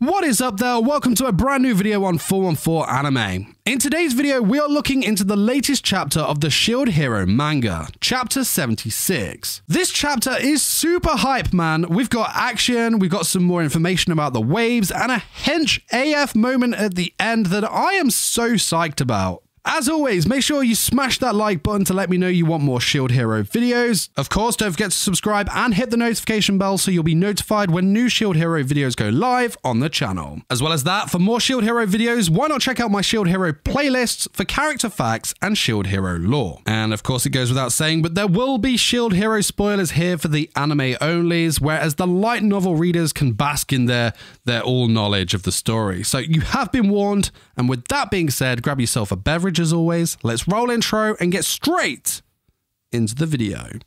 What is up there? Welcome to a brand new video on 414 Anime. In today's video, we are looking into the latest chapter of the Shield Hero manga, chapter 76. This chapter is super hype, man. We've got action, we've got some more information about the waves, and a hench AF moment at the end that I am so psyched about. As always, make sure you smash that like button to let me know you want more Shield Hero videos. Of course, don't forget to subscribe and hit the notification bell so you'll be notified when new Shield Hero videos go live on the channel. As well as that, for more Shield Hero videos, why not check out my Shield Hero playlists for character facts and Shield Hero lore. And of course, it goes without saying, but there will be Shield Hero spoilers here for the anime onlys, whereas the light novel readers can bask in their, their all knowledge of the story. So you have been warned, and with that being said, grab yourself a beverage as always. Let's roll intro and get straight into the video.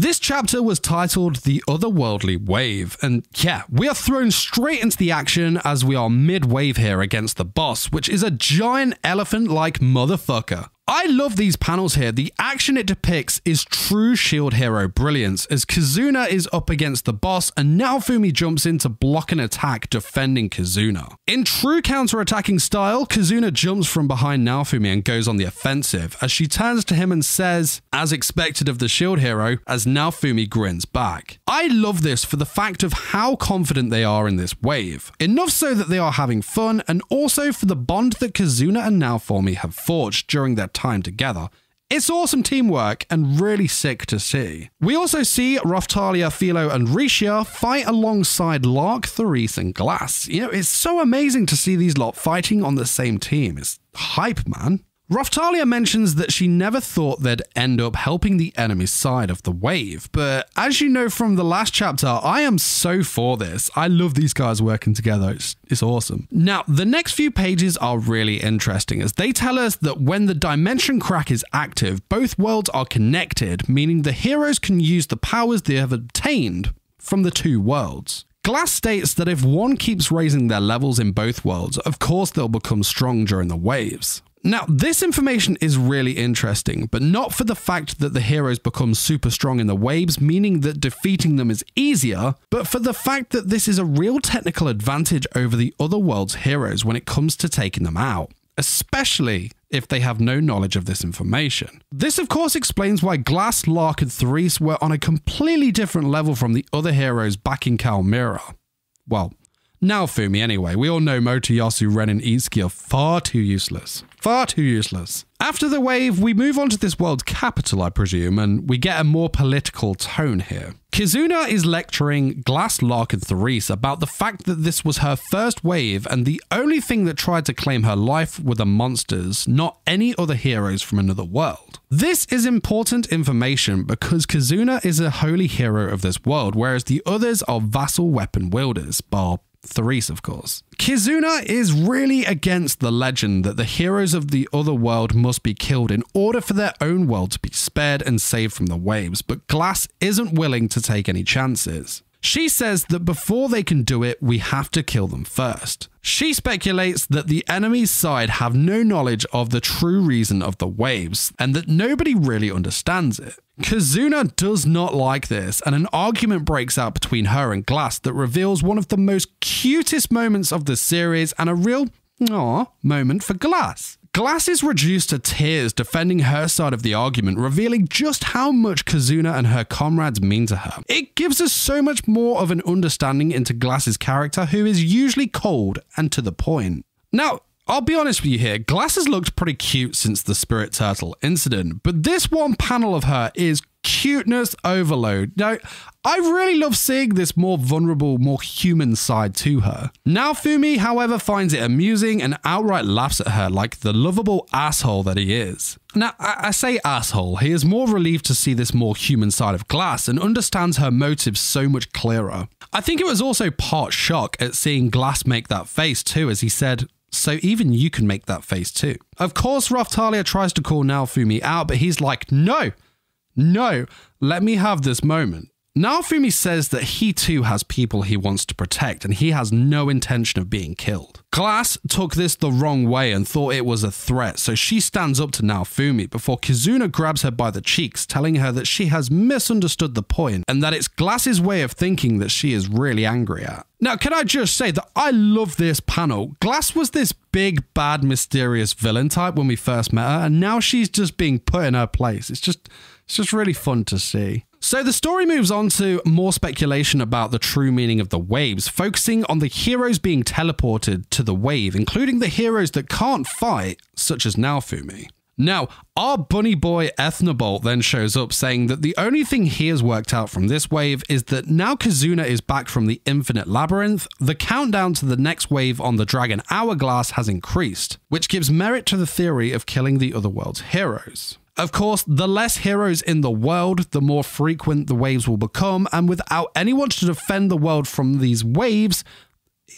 This chapter was titled The Otherworldly Wave, and yeah, we are thrown straight into the action as we are mid wave here against the boss, which is a giant elephant like motherfucker. I love these panels here. The action it depicts is true Shield Hero brilliance as Kizuna is up against the boss and Naofumi jumps in to block an attack defending Kizuna. In true counter-attacking style, Kizuna jumps from behind Naofumi and goes on the offensive as she turns to him and says, as expected of the Shield Hero, as Naofumi grins back. I love this for the fact of how confident they are in this wave. Enough so that they are having fun and also for the bond that Kizuna and Naofumi have forged during their time together. It's awesome teamwork and really sick to see. We also see Raphtalia, Filo, and Rishia fight alongside Lark, Therese, and Glass. You know, it's so amazing to see these lot fighting on the same team. It's hype, man. Raphtalia mentions that she never thought they'd end up helping the enemy side of the wave, but as you know from the last chapter, I am so for this. I love these guys working together, it's, it's awesome. Now, the next few pages are really interesting as they tell us that when the dimension crack is active, both worlds are connected, meaning the heroes can use the powers they have obtained from the two worlds. Glass states that if one keeps raising their levels in both worlds, of course they'll become strong during the waves. Now, this information is really interesting, but not for the fact that the heroes become super strong in the waves, meaning that defeating them is easier, but for the fact that this is a real technical advantage over the other world's heroes when it comes to taking them out, especially if they have no knowledge of this information. This, of course, explains why Glass, Lark, and Therese were on a completely different level from the other heroes back in Cal Mira. Well, Naofumi anyway. We all know Motoyasu, Ren, and Itsuki are far too useless. Far too useless. After the wave, we move on to this world's capital, I presume, and we get a more political tone here. Kizuna is lecturing Glass, Lark, and Therese about the fact that this was her first wave, and the only thing that tried to claim her life were the monsters, not any other heroes from another world. This is important information because Kizuna is a holy hero of this world, whereas the others are vassal weapon wielders, bar Therese, of course. Kizuna is really against the legend that the heroes of the other world must be killed in order for their own world to be spared and saved from the waves, but Glass isn't willing to take any chances. She says that before they can do it, we have to kill them first. She speculates that the enemy's side have no knowledge of the true reason of the waves, and that nobody really understands it. Kizuna does not like this, and an argument breaks out between her and Glass that reveals one of the most cutest moments of the series and a real aw moment for Glass. Glass is reduced to tears defending her side of the argument, revealing just how much Kizuna and her comrades mean to her. It gives us so much more of an understanding into Glass's character, who is usually cold and to the point. Now, I'll be honest with you here, Glass has looked pretty cute since the Spirit Turtle incident, but this one panel of her is cuteness overload. Now, I really love seeing this more vulnerable, more human side to her. Naofumi, however, finds it amusing and outright laughs at her like the lovable asshole that he is. Now, I, I say asshole, he is more relieved to see this more human side of Glass and understands her motives so much clearer. I think it was also part shock at seeing Glass make that face too, as he said, so even you can make that face too. Of course, Raphtalia tries to call Naofumi out, but he's like, no, no, let me have this moment. Naofumi says that he too has people he wants to protect and he has no intention of being killed. Glass took this the wrong way and thought it was a threat, so she stands up to Naofumi before Kizuna grabs her by the cheeks, telling her that she has misunderstood the point and that it's Glass's way of thinking that she is really angry at. Now, can I just say that I love this panel? Glass was this big, bad, mysterious villain type when we first met her, and now she's just being put in her place. It's just, it's just really fun to see. So the story moves on to more speculation about the true meaning of the waves, focusing on the heroes being teleported to the wave, including the heroes that can't fight, such as Naofumi. Now, our bunny boy Ethnobalt then shows up saying that the only thing he has worked out from this wave is that now Kizuna is back from the infinite labyrinth, the countdown to the next wave on the dragon hourglass has increased, which gives merit to the theory of killing the other world's heroes. Of course, the less heroes in the world, the more frequent the waves will become, and without anyone to defend the world from these waves,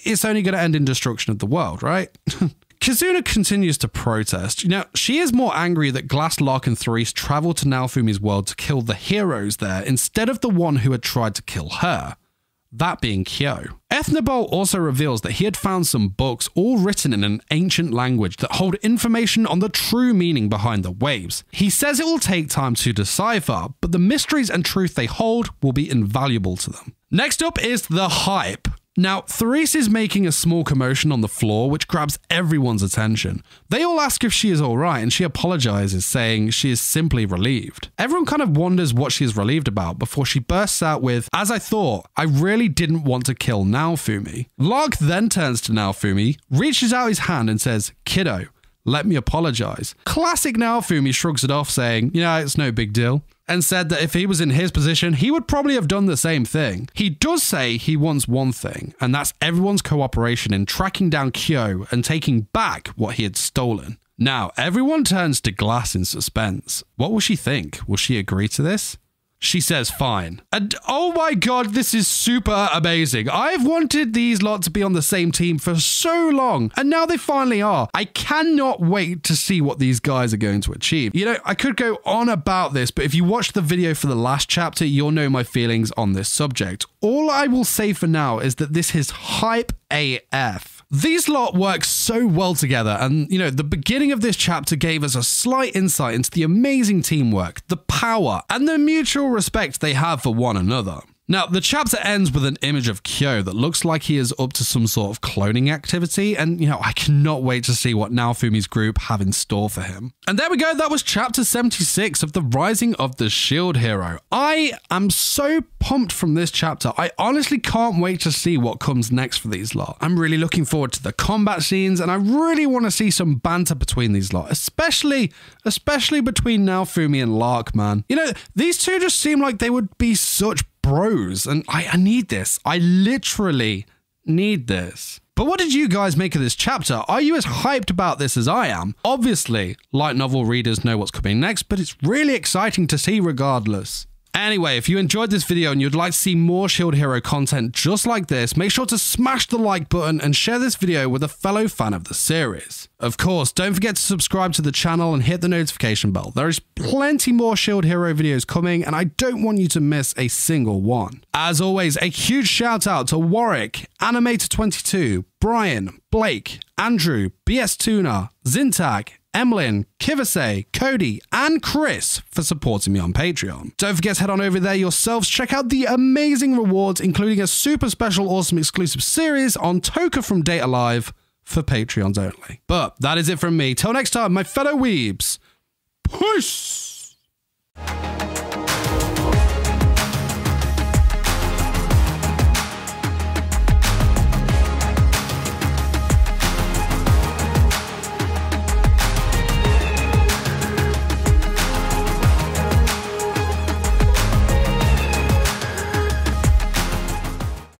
it's only going to end in destruction of the world, right? Kizuna continues to protest. Now, she is more angry that Glasslark and Therese traveled to Naofumi's world to kill the heroes there instead of the one who had tried to kill her that being Kyo. Ethnobalt also reveals that he had found some books all written in an ancient language that hold information on the true meaning behind the waves. He says it will take time to decipher, but the mysteries and truth they hold will be invaluable to them. Next up is the hype. Now, Therese is making a small commotion on the floor, which grabs everyone's attention. They all ask if she is alright, and she apologizes, saying she is simply relieved. Everyone kind of wonders what she is relieved about before she bursts out with, As I thought, I really didn't want to kill Naofumi. Lark then turns to Naofumi, reaches out his hand, and says, Kiddo, let me apologize. Classic Naofumi shrugs it off, saying, Yeah, it's no big deal and said that if he was in his position, he would probably have done the same thing. He does say he wants one thing, and that's everyone's cooperation in tracking down Kyo and taking back what he had stolen. Now, everyone turns to Glass in suspense. What will she think? Will she agree to this? She says fine. And oh my god, this is super amazing. I've wanted these lot to be on the same team for so long, and now they finally are. I cannot wait to see what these guys are going to achieve. You know, I could go on about this, but if you watched the video for the last chapter, you'll know my feelings on this subject. All I will say for now is that this is hype AF. These lot work so well together, and you know, the beginning of this chapter gave us a slight insight into the amazing teamwork, the power, and the mutual respect they have for one another. Now, the chapter ends with an image of Kyo that looks like he is up to some sort of cloning activity, and you know, I cannot wait to see what Naofumi's group have in store for him. And there we go, that was chapter 76 of The Rising of the Shield Hero. I am so pumped from this chapter. I honestly can't wait to see what comes next for these lot. I'm really looking forward to the combat scenes, and I really want to see some banter between these lot, especially, especially between Naofumi and Lark, man. You know, these two just seem like they would be such bros. And I, I need this. I literally need this. But what did you guys make of this chapter? Are you as hyped about this as I am? Obviously, light novel readers know what's coming next, but it's really exciting to see regardless. Anyway, if you enjoyed this video and you'd like to see more Shield Hero content just like this, make sure to smash the like button and share this video with a fellow fan of the series. Of course, don't forget to subscribe to the channel and hit the notification bell. There is plenty more Shield Hero videos coming and I don't want you to miss a single one. As always, a huge shout out to Warwick, Animator22, Brian, Blake, Andrew, BS Tuna, Zintag, Emlyn, Kivase, Cody, and Chris for supporting me on Patreon. Don't forget to head on over there yourselves, check out the amazing rewards, including a super special, awesome exclusive series on Tohka from Date A Live for Patreons only. But that is it from me. Till next time, my fellow weebs. Peace!